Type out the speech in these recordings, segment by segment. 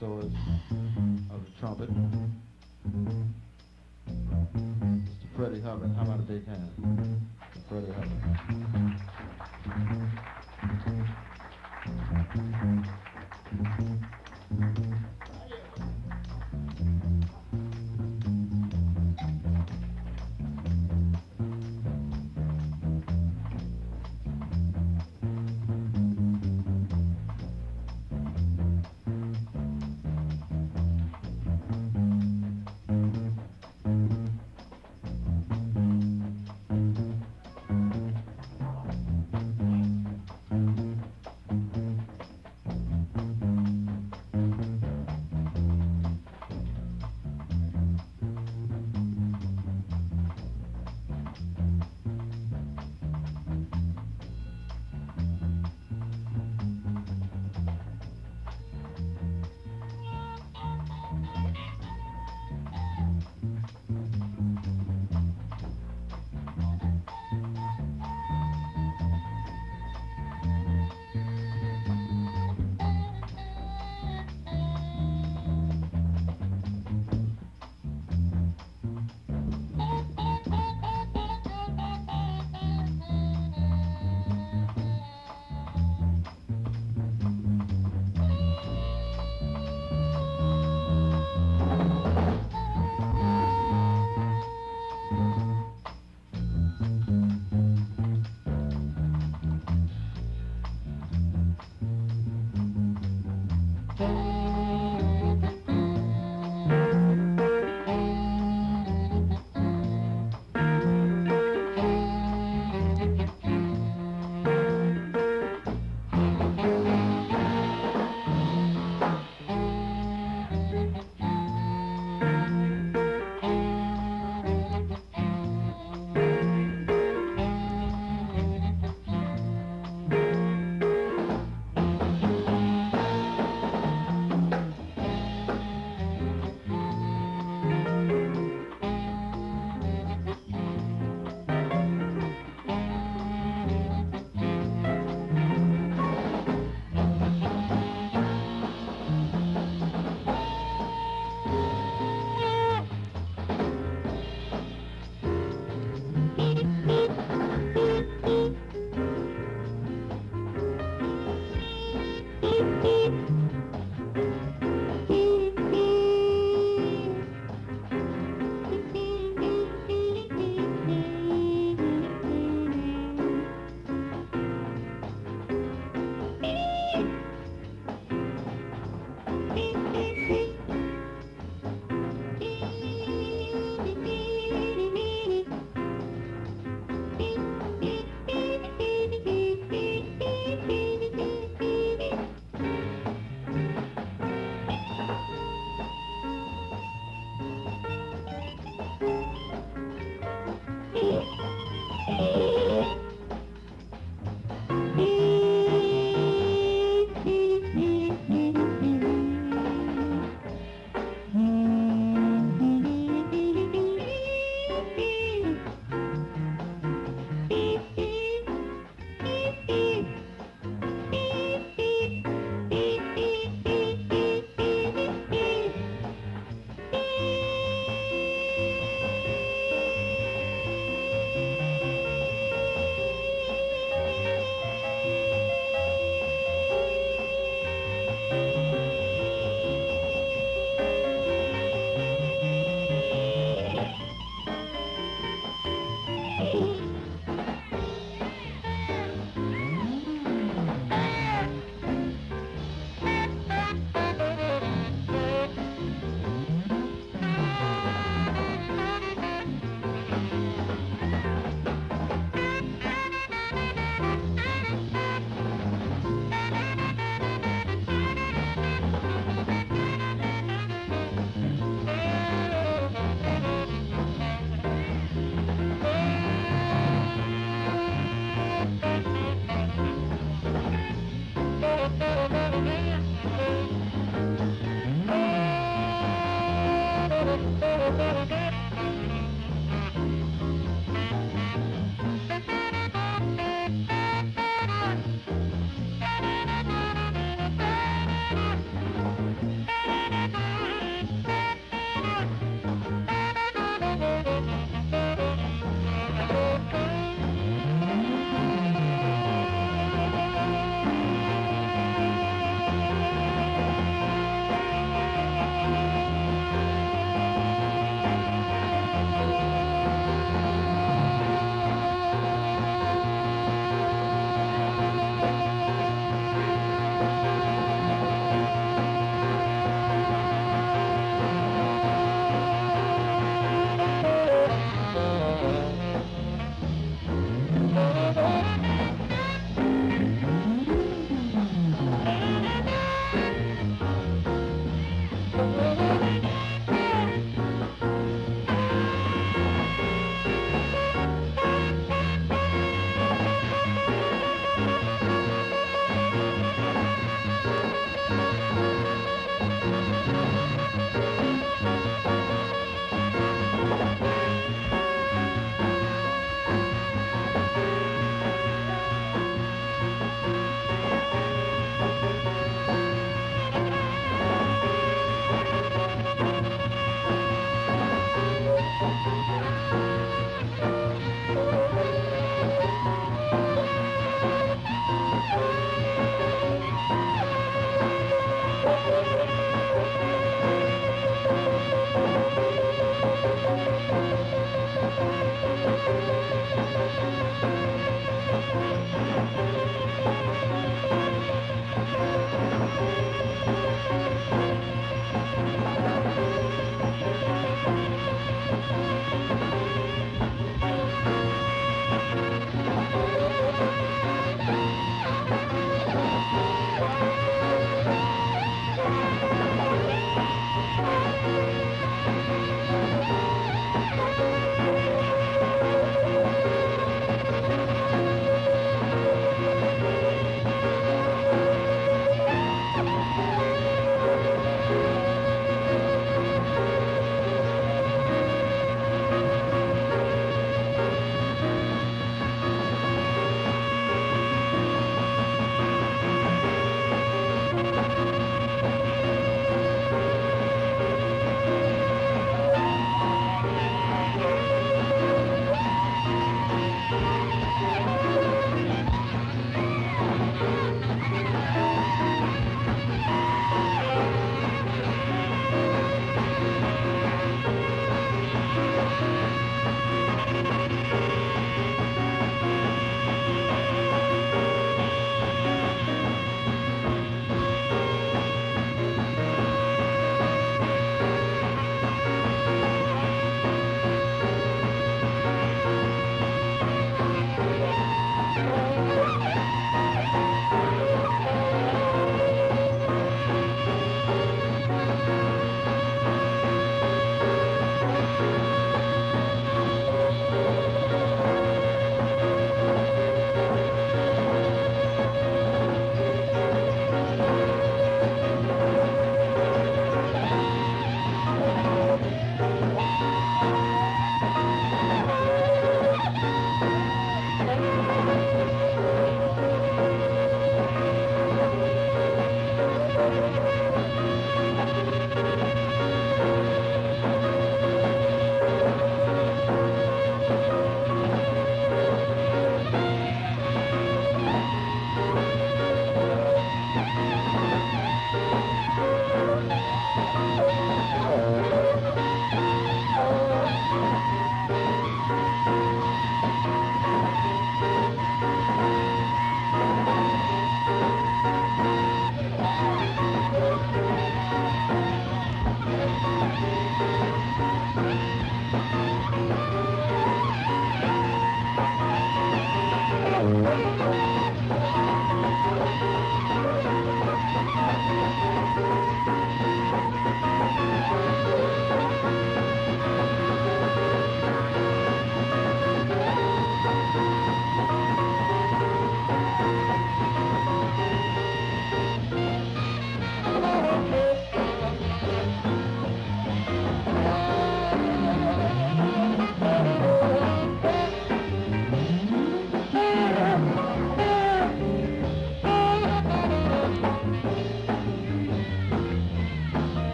dinosaurs of the trumpet. Mr. Freddie Hubbard. How about a big hand? Freddie Hubbard.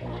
They were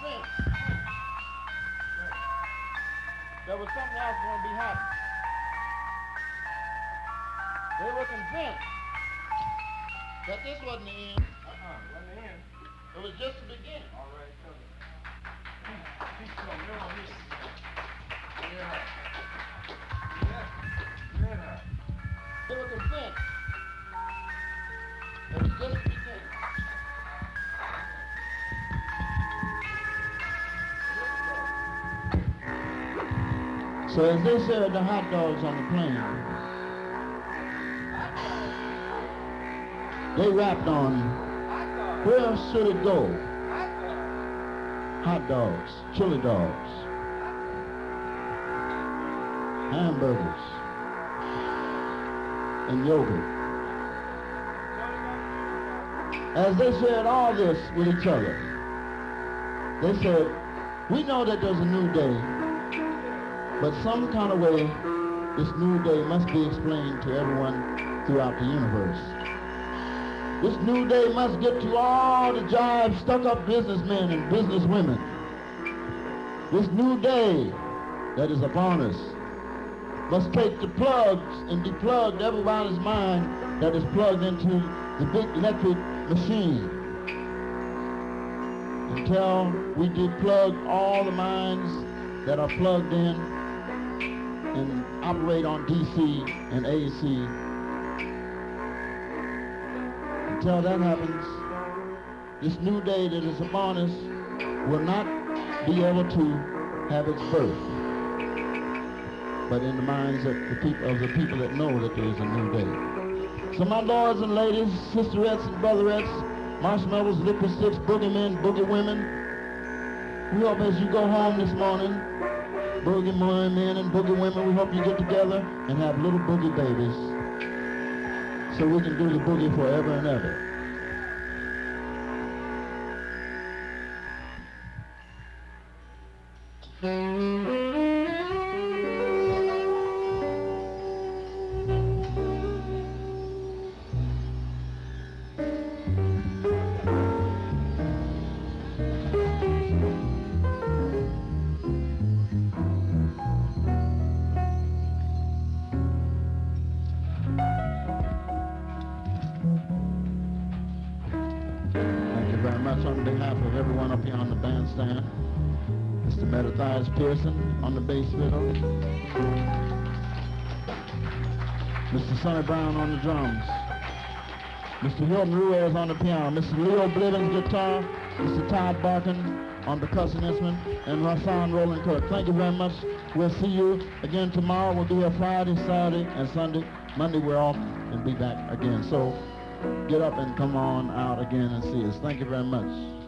convinced there was something else going to be happening. They were convinced that this wasn't the end. Uh-uh, wasn't the end. It was just the beginning. All right, tell me. Yeah. So as they served the hot dogs on the plane, they rapped on where should it go? Hot dogs, chili dogs. hamburgers, and yogurt. As they shared all this with each other, they said, we know that there's a new day, but some kind of way this new day must be explained to everyone throughout the universe. This new day must get to all the jive, stuck-up businessmen and businesswomen. This new day that is upon us must take the plugs and deplug everybody's mind that is plugged into the big electric machine until we deplug all the minds that are plugged in and operate on DC and AC. Until that happens, this new day that is upon us will not be able to have its birth, but in the minds of the people of the people that know that there is a new day. So my lords and ladies, sisterettes and brotherettes, marshmallows, liquid sticks, boogie men, boogie women, we hope as you go home this morning, boogie men and boogie women, we hope you get together and have little boogie babies so we can do the boogie forever and ever. Bandstand. Mr. Metathias Pearson on the bass fiddle. Mr. Sonny Brown on the drums. Mr. Hilton Ruiz on the piano. Mr. Leo Blivens guitar. Mr. Todd Barkin on percussion instrument. And Rahsaan Roland Kirk. Thank you very much. We'll see you again tomorrow. We'll be here Friday, Saturday, and Sunday. Monday we're off and be back again. So get up and come on out again and see us. Thank you very much.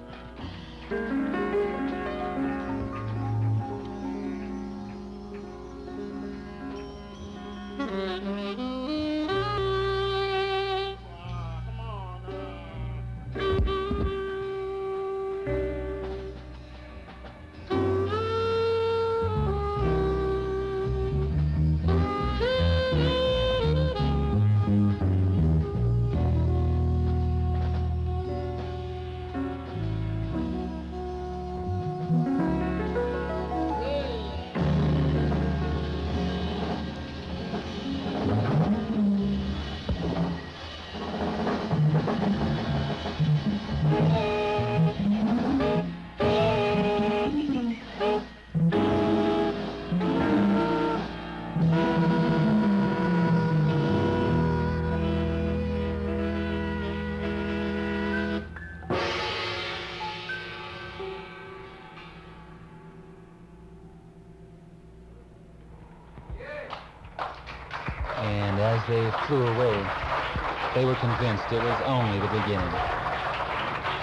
They were convinced it was only the beginning.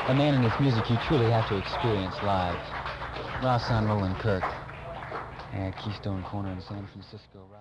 A man in his music you truly have to experience live. Rahsaan Roland Kirk at Keystone Korner in San Francisco.